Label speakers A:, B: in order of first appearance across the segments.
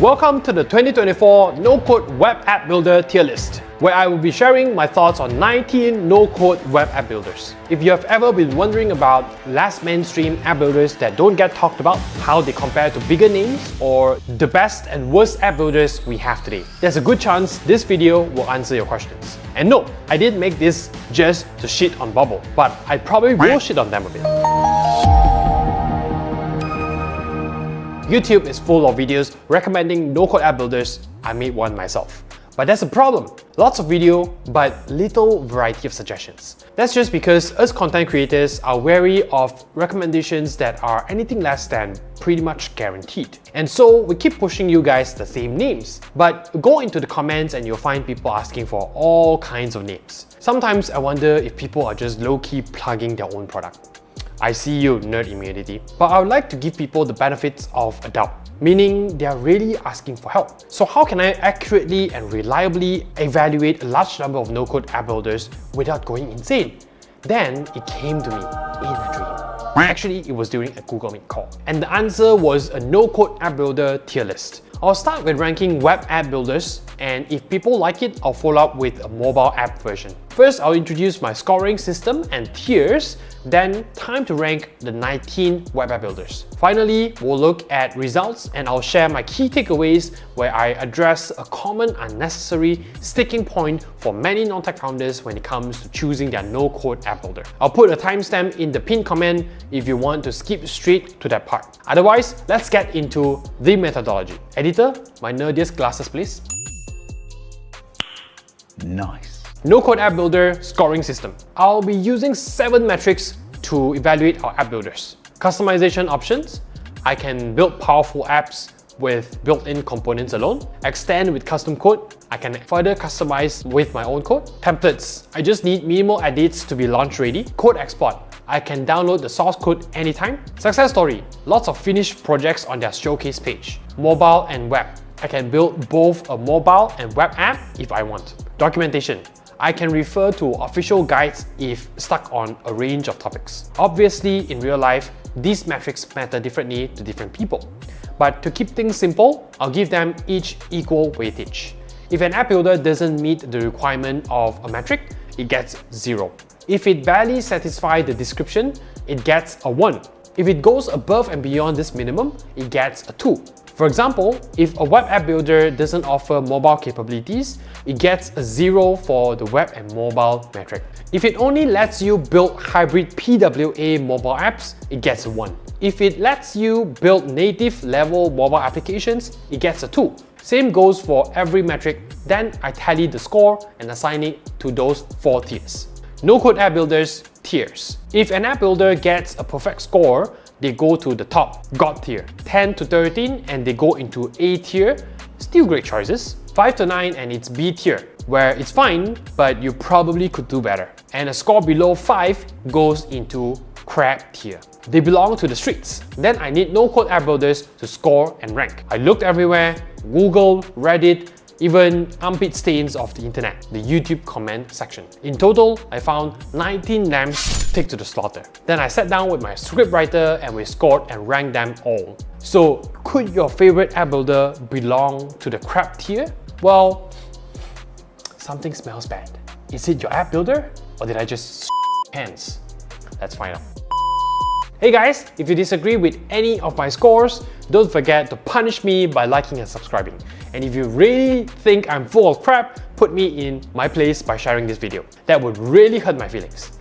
A: Welcome to the 2024 No-Code Web App Builder tier list, where I will be sharing my thoughts on 19 no-code web app builders. If you have ever been wondering about less mainstream app builders that don't get talked about, how they compare to bigger names, or the best and worst app builders we have today, there's a good chance this video will answer your questions. And no, I didn't make this just to shit on Bubble, but I probably will shit on them a bit. YouTube is full of videos recommending no-code app builders. I made one myself. But that's a problem. Lots of video, but little variety of suggestions. That's just because us content creators are wary of recommendations that are anything less than pretty much guaranteed. And so we keep pushing you guys the same names. But go into the comments and you'll find people asking for all kinds of names. Sometimes I wonder if people are just low-key plugging their own product. I see you, nerd immunity. But I would like to give people the benefits of a doubt, meaning they are really asking for help. So how can I accurately and reliably evaluate a large number of no-code app builders without going insane? Then it came to me in a dream. Actually, it was during a Google Meet call. And the answer was a no-code app builder tier list. I'll start with ranking web app builders and if people like it, I'll follow up with a mobile app version. First, I'll introduce my scoring system and tiers, then time to rank the 19 web app builders. Finally, we'll look at results and I'll share my key takeaways where I address a common unnecessary sticking point for many non-tech founders when it comes to choosing their no-code app builder. I'll put a timestamp in the pinned comment if you want to skip straight to that part. Otherwise, let's get into the methodology. Editor, my nerdiest glasses please.
B: Nice.
A: No-code app builder scoring system. I'll be using seven metrics to evaluate our app builders. Customization options. I can build powerful apps with built-in components alone. Extend with custom code. I can further customize with my own code. Templates. I just need minimal edits to be launch ready. Code export. I can download the source code anytime. Success story. Lots of finished projects on their showcase page. Mobile and web. I can build both a mobile and web app if I want. Documentation. I can refer to official guides if stuck on a range of topics. Obviously, in real life, these metrics matter differently to different people. But to keep things simple, I'll give them each equal weightage. If an app builder doesn't meet the requirement of a metric, it gets 0. If it barely satisfies the description, it gets a 1. If it goes above and beyond this minimum, it gets a 2. For example, if a web app builder doesn't offer mobile capabilities, it gets a 0 for the web and mobile metric. If it only lets you build hybrid PWA mobile apps, it gets a 1. If it lets you build native level mobile applications, it gets a 2. Same goes for every metric, then I tally the score and assign it to those 4 tiers. No-code app builders tiers. If an app builder gets a perfect score, they go to the top, God tier. 10 to 13 and they go into A tier, still great choices. 5 to 9 and it's B tier, where it's fine, but you probably could do better. And a score below 5 goes into crap tier. They belong to the streets. Then I need no-code app builders to score and rank. I looked everywhere, Google, Reddit, even armpit stains of the internet, the YouTube comment section. In total, I found 19 lamps take to the slaughter. Then I sat down with my scriptwriter and we scored and ranked them all. So could your favorite app builder belong to the crap tier? Well, something smells bad. Is it your app builder or did I just pants? Let's find out. Hey guys, if you disagree with any of my scores, don't forget to punish me by liking and subscribing. And if you really think I'm full of crap, put me in my place by sharing this video. That would really hurt my feelings.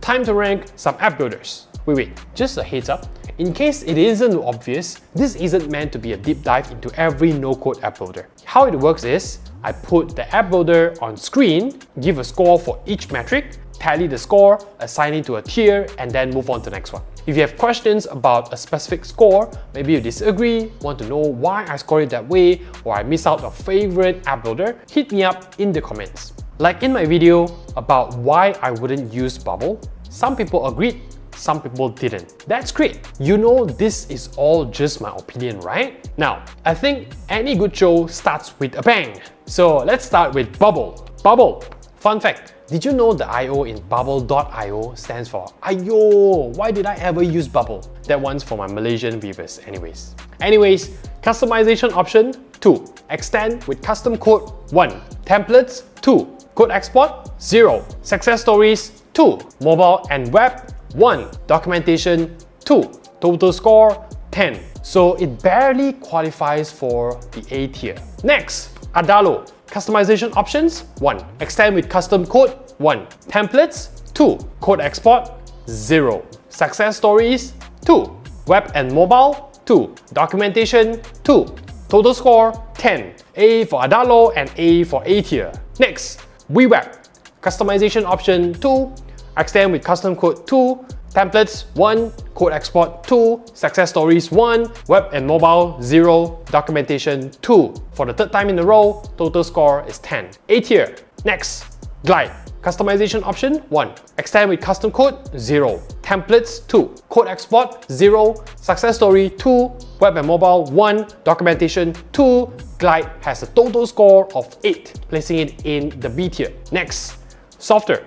A: Time to rank some app builders. Wait, wait, just a heads up. In case it isn't obvious, this isn't meant to be a deep dive into every no-code app builder. How it works is, I put the app builder on screen, give a score for each metric, tally the score, assign it to a tier, and then move on to the next one. If you have questions about a specific score, maybe you disagree, want to know why I scored it that way, or I miss out a favorite app builder, hit me up in the comments. Like in my video about why I wouldn't use Bubble, some people agreed, some people didn't. That's great. You know this is all just my opinion, right? Now, I think any good show starts with a bang. So let's start with Bubble. Bubble. Fun fact, did you know the IO in bubble.io stands for Ayo, why did I ever use Bubble? That one's for my Malaysian viewers anyways. Anyways, Customization option 2. Extend with custom code 1. Templates 2. Code export 0. Success stories 2. Mobile and web 1. Documentation 2. Total score 10. So it barely qualifies for the A tier. Next, Adalo. Customization options 1. Extend with custom code 1. Templates 2. Code export 0. Success stories 2. Web and mobile 2. Documentation 2. Total score 10. A for Adalo and A for A tier. Next, WeWeb. Customization option 2. Extend with custom code 2. Templates 1, code export 2, success stories 1, web and mobile 0, documentation 2. For the third time in a row, total score is 10. A tier. Next, Glide. Customization option 1. Extend with custom code 0. Templates 2. Code export 0. Success story 2. Web and mobile 1. Documentation 2. Glide has a total score of 8, placing it in the B tier. Next, Softr.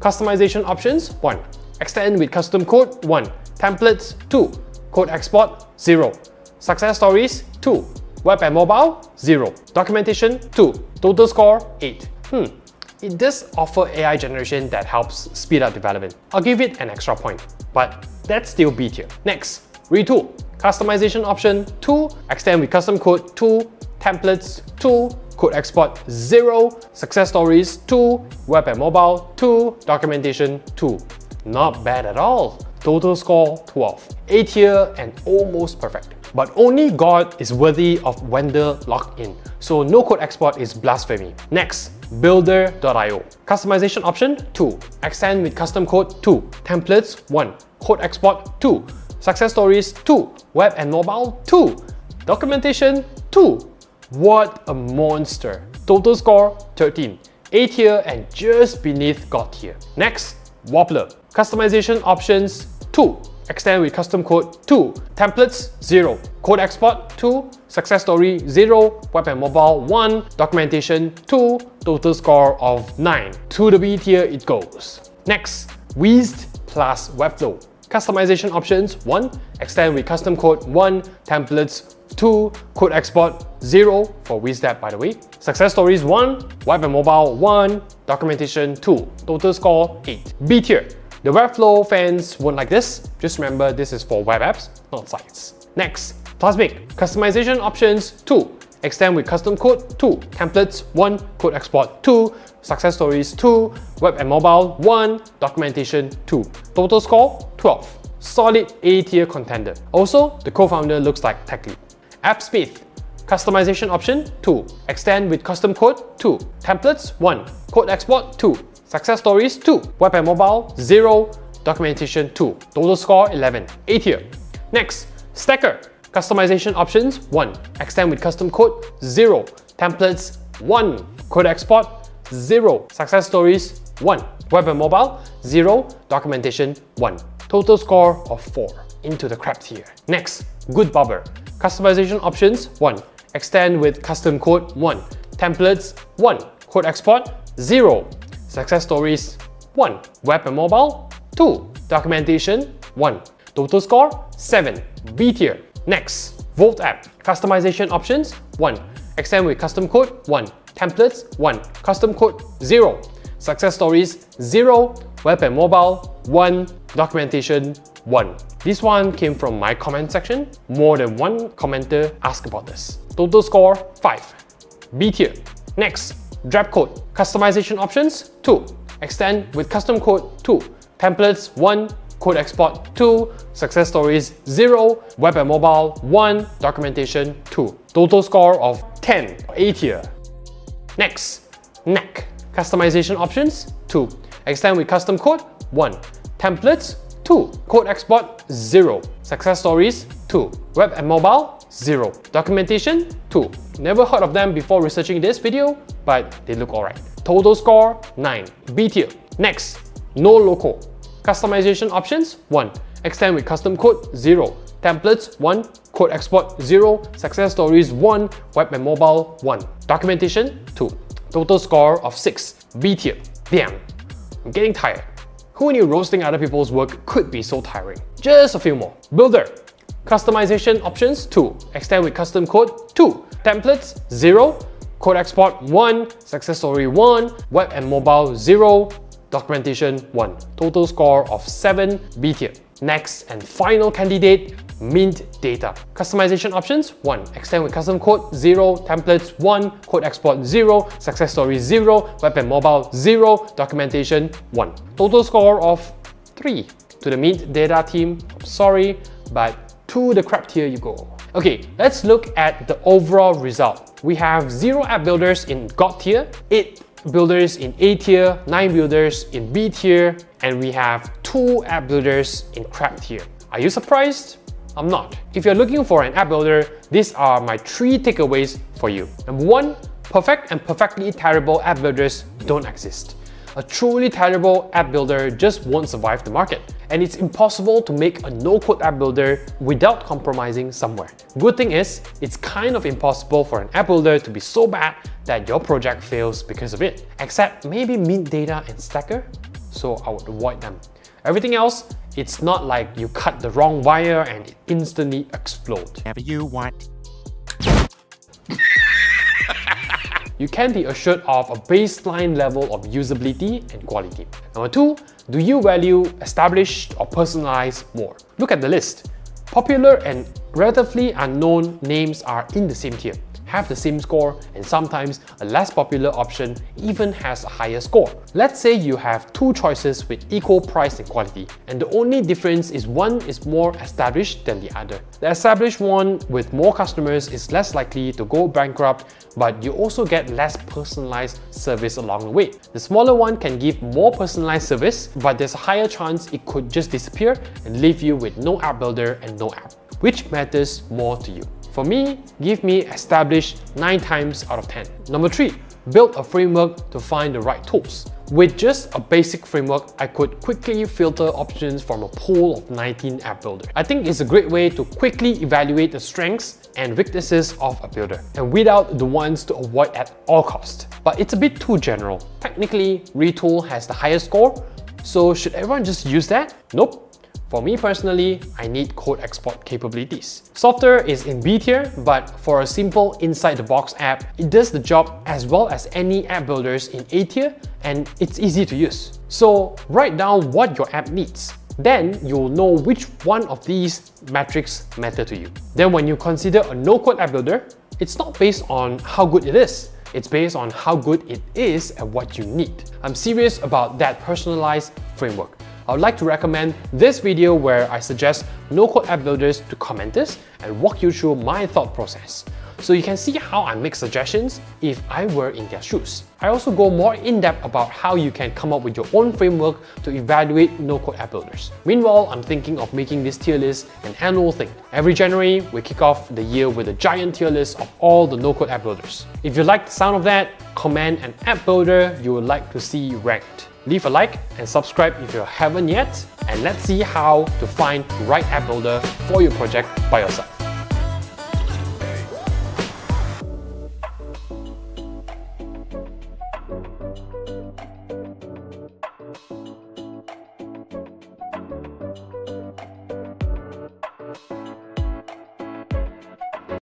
A: Customization options 1. Extend with custom code 1. Templates 2. Code export 0. Success stories 2. Web and mobile 0. Documentation 2. Total score 8. Hmm, it does offer AI generation that helps speed up development. I'll give it an extra point, but that's still B tier. Next, retool. Customization option 2, extend with custom code 2, templates 2, code export 0, success stories 2, web and mobile 2, documentation 2. Not bad at all. Total score 12. A tier and almost perfect. But only God is worthy of vendor lock-in, so no code export is blasphemy. Next, builder.io. Customization option 2. Extend with custom code 2. Templates 1. Code export 2. Success stories 2. Web and mobile 2. Documentation 2. What a monster. Total score 13. A tier and just beneath God tier. Next, Wappler. Customization options 2. Extend with custom code 2. Templates 0. Code export 2. Success story 0. Web and mobile 1. Documentation 2. Total score of 9. To the B tier it goes. Next, Wized plus Webflow. Customization options 1. Extend with custom code 1. Templates 2. Code export 0 for WizDev by the way. Success stories 1. Web and mobile 1. Documentation 2. Total score 8. B tier. The Webflow fans won't like this. Just remember this is for web apps, not sites. Next, Plasmic. Customization options 2. Extend with custom code 2. Templates 1. Code export 2. Success stories 2. Web and mobile 1. Documentation 2. Total score 12. Solid A tier contender. Also, the co-founder looks like tech lead. AppSmith. Customization option 2. Extend with custom code 2. Templates 1. Code export 2. Success stories 2. Web and mobile 0. Documentation 2. Total score 11. A tier. Next, Stacker. Customization options 1. Extend with custom code 0. Templates 1. Code export 0. Success stories 1. Web and mobile 0. Documentation 1. Total score of 4. Into the crap tier. Next, Goodbarber. Customization options 1. Extend with custom code 1. Templates 1. Code export 0. Success stories 1. Web and mobile 2. Documentation 1. Total score 7. B tier. Next, Voltapp. Customization options 1. Extend with custom code 1. Templates 1. Custom code 0. Success stories 0. Web and mobile 1. Documentation 1. This one came from my comment section. More than one commenter asked about this. Total score 5. B tier. Next, Drapcode. Customization options 2. Extend with custom code 2. Templates 1. Code export 2. Success stories 0. Web and mobile 1. Documentation 2. Total score of 10. A tier. Next, Knack. Customization options 2. Extend with custom code 1. Templates 2. Code export 0. Success stories 2. Web and mobile 0. Documentation 2. Never heard of them before researching this video, but they look alright. Total score 9. B tier. Next, NoLoco. Customization options 1. Extend with custom code 0. Templates 1. Code export 0. Success stories 1. Web and mobile 1. Documentation 2. Total score of 6. B tier. Damn. I'm getting tired. Who knew roasting other people's work could be so tiring? Just a few more. Builder. Customization options 2. Extend with custom code 2. Templates 0. Code export 1. Success story 1. Web and mobile 0. Documentation 1. Total score of 7 B tier. Next and final candidate, Mint Data. Customization options 1. Extend with custom code 0. Templates 1. Code export 0. Success story 0. Web and mobile 0. Documentation 1. Total score of 3. To the Mint Data team, sorry, but to the crap tier you go. Okay, let's look at the overall result. We have 0 app builders in God tier, 8 builders in A tier, 9 builders in B tier, and we have 2 app builders in crap tier. Are you surprised? I'm not. If you're looking for an app builder, these are my 3 takeaways for you. Number 1, perfect and perfectly terrible app builders don't exist a truly terrible app builder just won't survive the market. And it's impossible to make a no-code app builder without compromising somewhere. Good thing is, it's kind of impossible for an app builder to be so bad that your project fails because of it. Except maybe Mint Data and Stacker, so I would avoid them. Everything else, it's not like you cut the wrong wire and it instantly explodes.
B: Whatever you want
A: you can be assured of a baseline level of usability and quality. Number two, do you value established or personalized more? Look at the list. Popular and relatively unknown names are in the same tier have the same score and sometimes a less popular option even has a higher score. Let's say you have two choices with equal price and quality and the only difference is one is more established than the other. The established one with more customers is less likely to go bankrupt but you also get less personalized service along the way. The smaller one can give more personalized service but there's a higher chance it could just disappear and leave you with no app builder and no app. Which matters more to you? For me, give me established 9 times out of 10. Number 3, build a framework to find the right tools. With just a basic framework, I could quickly filter options from a pool of 19 app builders. I think it's a great way to quickly evaluate the strengths and weaknesses of a builder and weed out the ones to avoid at all costs. But it's a bit too general. Technically, Retool has the highest score, so should everyone just use that? Nope. For me personally, I need code export capabilities. Softr is in B tier, but for a simple inside-the-box app, it does the job as well as any app builders in A tier and it's easy to use. So write down what your app needs. Then you'll know which one of these metrics matter to you. Then when you consider a no-code app builder, it's not based on how good it is, it's based on how good it is at what you need. I'm serious about that personalized framework. I would like to recommend this video where I suggest no-code app builders to Commentus and walk you through my thought process so you can see how I make suggestions if I were in their shoes. I also go more in-depth about how you can come up with your own framework to evaluate no-code app builders. Meanwhile, I'm thinking of making this tier list an annual thing. Every January, we kick off the year with a giant tier list of all the no-code app builders. If you like the sound of that, comment an app builder you would like to see ranked. Leave a like and subscribe if you haven't yet, and let's see how to find the right app builder for your project by yourself.